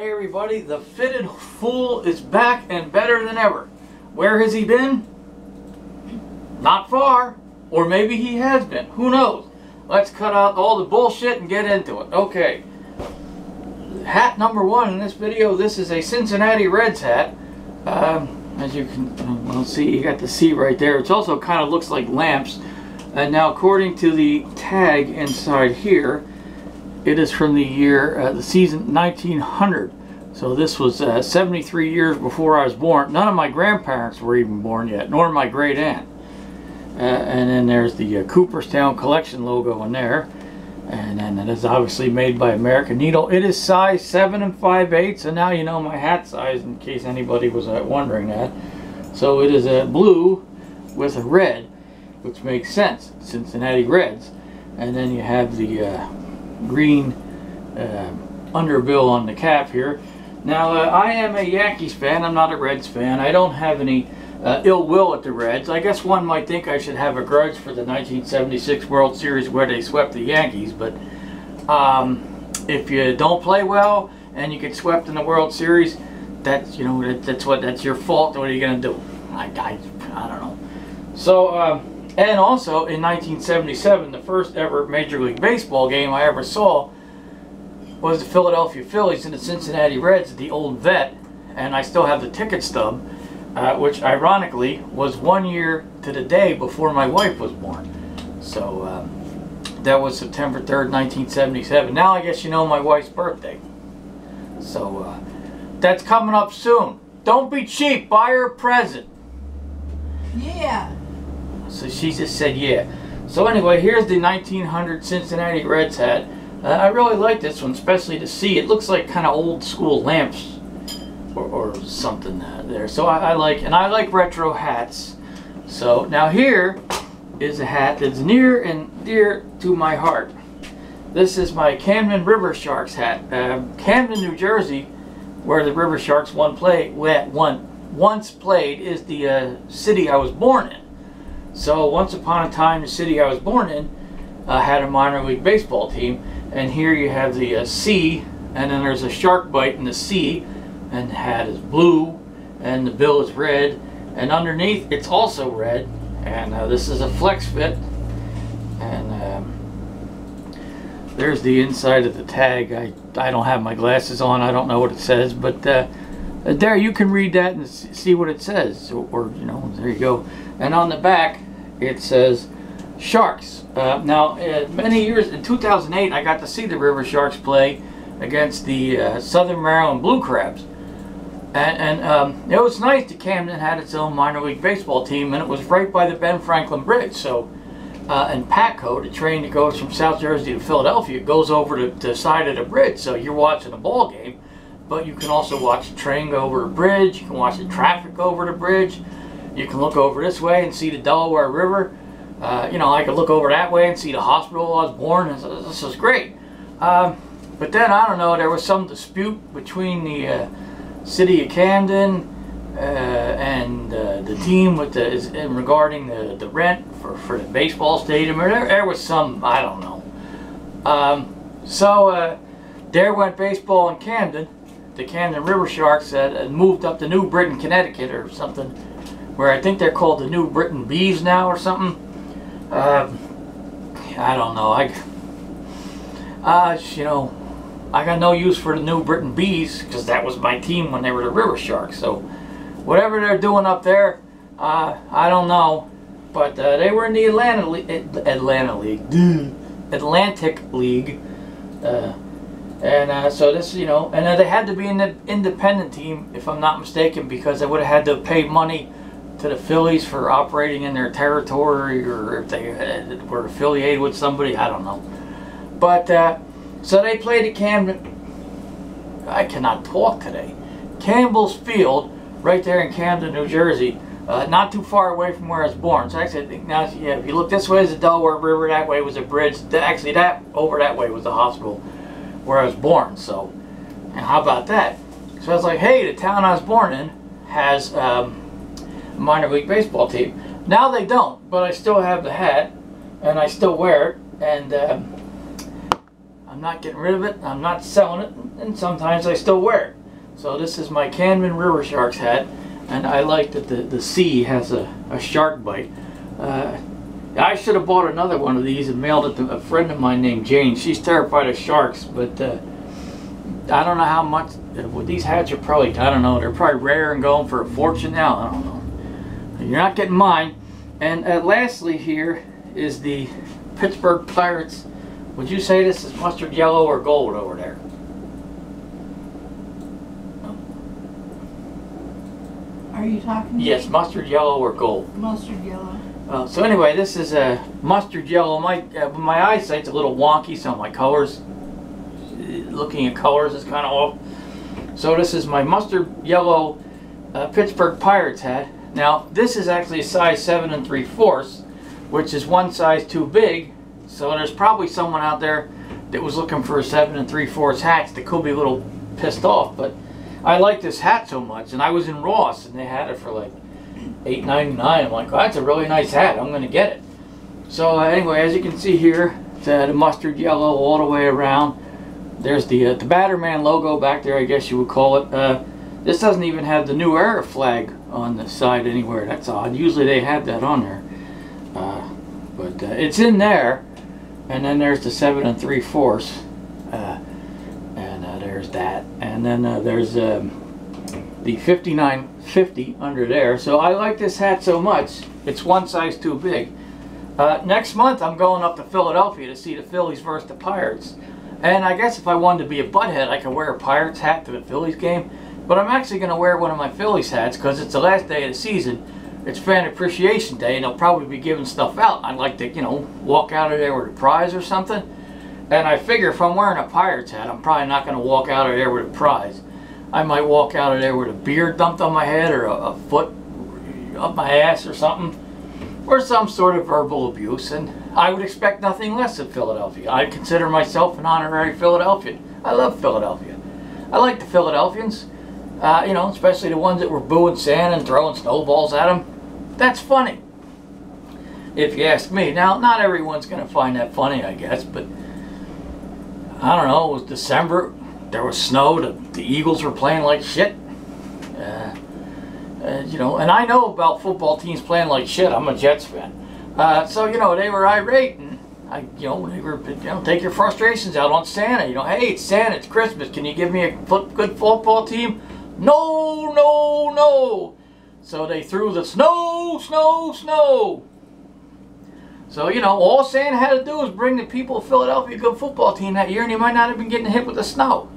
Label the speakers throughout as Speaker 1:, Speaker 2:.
Speaker 1: Hey everybody, the fitted fool is back and better than ever. Where has he been? Not far. Or maybe he has been. Who knows? Let's cut out all the bullshit and get into it. Okay. Hat number one in this video, this is a Cincinnati Reds hat. Um, as you can well, see, you got the C right there. It also kind of looks like lamps. And now according to the tag inside here, it is from the year, uh, the season 1900. So this was uh, 73 years before I was born. None of my grandparents were even born yet, nor my great aunt. Uh, and then there's the uh, Cooperstown Collection logo in there. And then it is obviously made by American Needle. It is size 7 and 5 eighths, and now you know my hat size in case anybody was uh, wondering that. So it is a blue with a red, which makes sense, Cincinnati Reds. And then you have the uh, green uh, underbill on the cap here. Now, uh, I am a Yankees fan. I'm not a Reds fan. I don't have any uh, ill will at the Reds. I guess one might think I should have a grudge for the 1976 World Series where they swept the Yankees, but um, if you don't play well and you get swept in the World Series, that's you know that, that's what that's your fault. What are you gonna do? I I, I don't know. So. Um, and also in 1977, the first ever Major League Baseball game I ever saw was the Philadelphia Phillies and the Cincinnati Reds at the old vet. And I still have the ticket stub, uh, which ironically was one year to the day before my wife was born. So um, that was September 3rd, 1977. Now I guess you know my wife's birthday. So uh, that's coming up soon. Don't be cheap. Buy her a present.
Speaker 2: Yeah.
Speaker 1: So she just said, yeah. So anyway, here's the 1900 Cincinnati Reds hat. Uh, I really like this one, especially to see. It looks like kind of old school lamps or, or something uh, there. So I, I, like, and I like retro hats. So now here is a hat that's near and dear to my heart. This is my Camden River Sharks hat. Uh, Camden, New Jersey, where the River Sharks one play, one, once played, is the uh, city I was born in. So once upon a time, the city I was born in uh, had a minor league baseball team, and here you have the uh, C, and then there's a shark bite in the C, and the hat is blue, and the bill is red, and underneath it's also red, and uh, this is a flex fit, and um, there's the inside of the tag. I, I don't have my glasses on, I don't know what it says, but uh, there you can read that and see what it says, or, or you know, there you go. And on the back, it says Sharks. Uh, now, uh, many years, in 2008, I got to see the River Sharks play against the uh, Southern Maryland Blue Crabs. And, and um, it was nice that Camden had its own minor league baseball team, and it was right by the Ben Franklin Bridge. So, uh, in Patco, the train that goes from South Jersey to Philadelphia goes over to the side of the bridge. So you're watching a ball game, but you can also watch the train go over the bridge. You can watch the traffic go over the bridge. You can look over this way and see the Delaware River. Uh, you know, I could look over that way and see the hospital I was born. in. This is great. Um, but then, I don't know, there was some dispute between the uh, city of Camden uh, and uh, the team with the in regarding the, the rent for, for the baseball stadium. Or there, there was some, I don't know. Um, so, uh, there went baseball in Camden. The Camden River Sharks had moved up to New Britain, Connecticut or something where I think they're called the New Britain Bees now or something. Uh, I don't know. I, uh, you know, I got no use for the New Britain Bees because that was my team when they were the River Sharks. So whatever they're doing up there, uh, I don't know. But uh, they were in the Atlanta Le Atlanta League, Atlantic League, uh, and uh, so this, you know, and they had to be an independent team, if I'm not mistaken, because they would have had to pay money to the Phillies for operating in their territory or if they were affiliated with somebody, I don't know. But, uh, so they played at Camden, I cannot talk today, Campbell's Field, right there in Camden, New Jersey, uh, not too far away from where I was born. So actually, now yeah, if you look this way is the Delaware River, that way was a bridge. Actually, that over that way was the hospital where I was born. So, and how about that? So I was like, hey, the town I was born in has um, minor league baseball team. Now they don't, but I still have the hat, and I still wear it, and um, I'm not getting rid of it. I'm not selling it, and sometimes I still wear it. So this is my Camden River Sharks hat, and I like that the, the C has a, a shark bite. Uh, I should have bought another one of these and mailed it to a friend of mine named Jane. She's terrified of sharks, but uh, I don't know how much. Uh, well, these hats are probably, I don't know, they're probably rare and going for a fortune now. I don't know. You're not getting mine. And uh, lastly, here is the Pittsburgh Pirates. Would you say this is mustard yellow or gold over there?
Speaker 2: Are you talking?
Speaker 1: Yes,
Speaker 2: me?
Speaker 1: mustard yellow or gold.
Speaker 2: Mustard yellow.
Speaker 1: Uh, so anyway, this is a mustard yellow. My uh, my eyesight's a little wonky, so my colors, looking at colors is kind of off. So this is my mustard yellow uh, Pittsburgh Pirates hat. Now this is actually a size seven and three fourths, which is one size too big. So there's probably someone out there that was looking for a seven and three fourths hats that could be a little pissed off. But I like this hat so much, and I was in Ross and they had it for like eight ninety nine. I'm like, oh, that's a really nice hat. I'm gonna get it. So uh, anyway, as you can see here, it's uh, the mustard yellow all the way around. There's the uh, the Batterman logo back there, I guess you would call it. Uh, this doesn't even have the new era flag on the side anywhere. That's odd. Usually they have that on there, uh, but uh, it's in there. And then there's the seven and three fourths, uh, and uh, there's that. And then uh, there's um, the 5950 under there. So I like this hat so much. It's one size too big. Uh, next month I'm going up to Philadelphia to see the Phillies versus the Pirates. And I guess if I wanted to be a butthead, I could wear a Pirates hat to the Phillies game. But I'm actually going to wear one of my Phillies hats because it's the last day of the season. It's Fan Appreciation Day and they'll probably be giving stuff out. I'd like to, you know, walk out of there with a prize or something. And I figure if I'm wearing a Pirates hat, I'm probably not going to walk out of there with a prize. I might walk out of there with a beard dumped on my head or a, a foot up my ass or something, or some sort of verbal abuse, and I would expect nothing less of Philadelphia. I consider myself an honorary Philadelphian. I love Philadelphia. I like the Philadelphians, uh, you know, especially the ones that were booing Santa and throwing snowballs at him. That's funny, if you ask me. Now, not everyone's going to find that funny, I guess, but I don't know. It was December. There was snow. The, the Eagles were playing like shit. Uh, uh, you know, and I know about football teams playing like shit. I'm a Jets fan. Uh, so, you know, they were irate and I, you know, they were, you know, take your frustrations out on Santa. You know, hey, it's Santa, it's Christmas. Can you give me a good football team? No, no, no. So they threw the snow, snow, snow. So, you know, all Santa had to do was bring the people of Philadelphia a good football team that year, and he might not have been getting hit with the snow.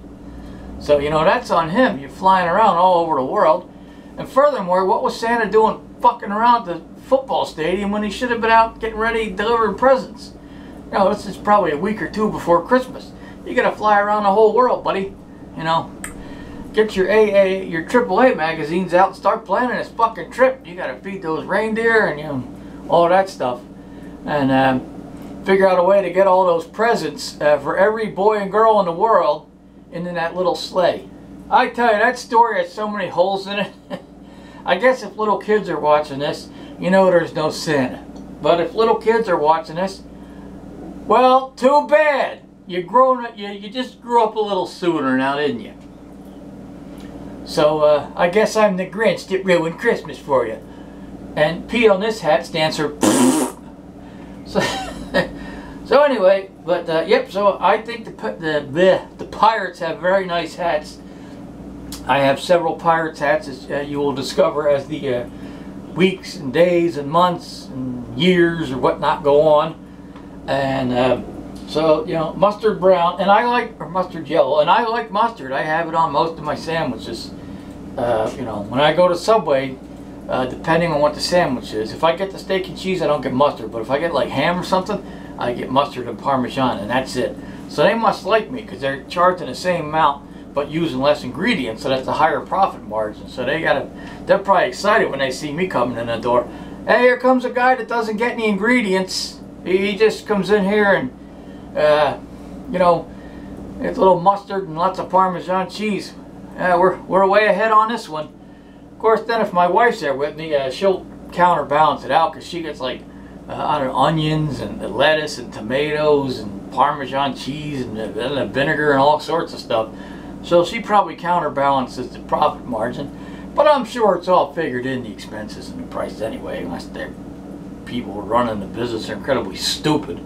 Speaker 1: So, you know, that's on him. You're flying around all over the world. And furthermore, what was Santa doing fucking around the football stadium when he should have been out getting ready delivering presents? You know, this is probably a week or two before Christmas. You gotta fly around the whole world, buddy. You know, get your AA, your AAA magazines out and start planning this fucking trip. You gotta feed those reindeer and you know, all that stuff. And um, figure out a way to get all those presents uh, for every boy and girl in the world into that little sleigh. I tell you, that story has so many holes in it. I guess if little kids are watching this, you know there's no sin. But if little kids are watching this, well, too bad. You grown up, you, you just grew up a little sooner now, didn't you? So uh, I guess I'm the Grinch that ruined Christmas for you. And P on this hat stands for. so, so anyway, but uh, yep. So I think the the the, the pirates have very nice hats. I have several pirates hats, as uh, you will discover as the uh, weeks and days and months and years or whatnot go on. And uh, so, you know, mustard brown, and I like, mustard yellow, and I like mustard. I have it on most of my sandwiches. Uh, you know, when I go to Subway, uh, depending on what the sandwich is, if I get the steak and cheese, I don't get mustard. But if I get like ham or something, I get mustard and Parmesan, and that's it. So they must like me because they're charging the same amount but using less ingredients, so that's a higher profit margin. So they gotta, they're probably excited when they see me coming in the door. Hey, here comes a guy that doesn't get any ingredients. He just comes in here and, uh, you know, it's a little mustard and lots of Parmesan cheese. Uh, we're, we're way ahead on this one. Of course, then if my wife's there with me, uh, she'll counterbalance it out because she gets like, uh, I don't know, onions and the lettuce and tomatoes and Parmesan cheese and, and vinegar and all sorts of stuff. So she probably counterbalances the profit margin. But I'm sure it's all figured in the expenses and the price anyway, unless they're people running the business are incredibly stupid,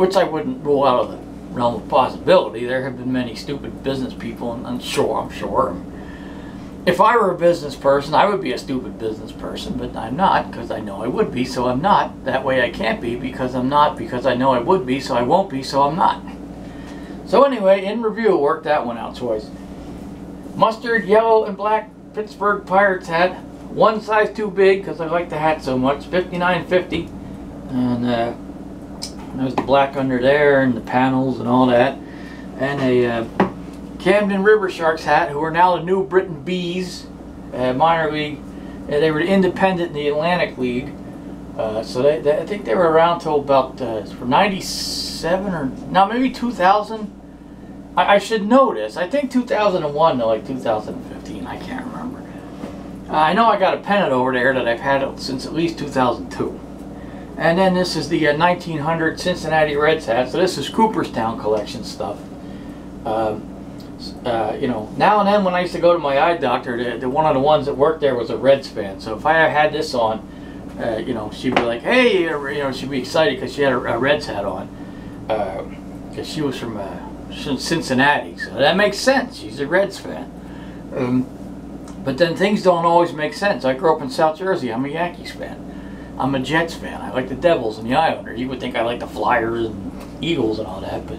Speaker 1: which I wouldn't rule out of the realm of possibility. There have been many stupid business people, and I'm sure, I'm sure. If I were a business person, I would be a stupid business person, but I'm not because I know I would be, so I'm not. That way I can't be because I'm not, because I know I would be, so I won't be, so I'm not. So anyway, in review, worked that one out twice. Mustard, yellow, and black Pittsburgh Pirates hat. One size too big because I like the hat so much. 59.50. And uh, there's the black under there and the panels and all that. And a uh, Camden River Sharks hat, who are now the New Britain Bees, uh, minor league. Uh, they were independent in the Atlantic League. Uh, so they, they, I think they were around till about uh, from 97 or no, maybe 2000. I, I, should know this. I think 2001 to like 2015. I can't remember. Uh, I know I got a pennant over there that I've had since at least 2002. And then this is the 1900 uh, Cincinnati Reds hat. So this is Cooperstown collection stuff. Um, uh, you know, now and then when I used to go to my eye doctor, the, the, one of the ones that worked there was a Reds fan. So if I had this on, uh, you know, she'd be like, "Hey," you know, she'd be excited because she had a, a, Reds hat on, because uh, she was from uh, Cincinnati. So that makes sense. She's a Reds fan. Um, but then things don't always make sense. I grew up in South Jersey. I'm a Yankees fan. I'm a Jets fan. I like the Devils and the Islanders. You would think I like the Flyers and Eagles and all that, but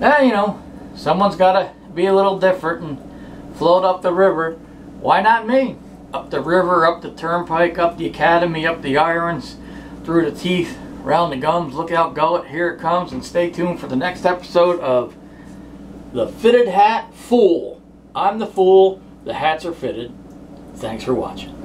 Speaker 1: eh, you know, someone's got to be a little different and float up the river. Why not me? Up the river, up the turnpike, up the academy, up the irons, through the teeth, round the gums. Look out, gullet. Here it comes, and stay tuned for the next episode of The Fitted Hat Fool. I'm the fool. The hats are fitted. Thanks for watching.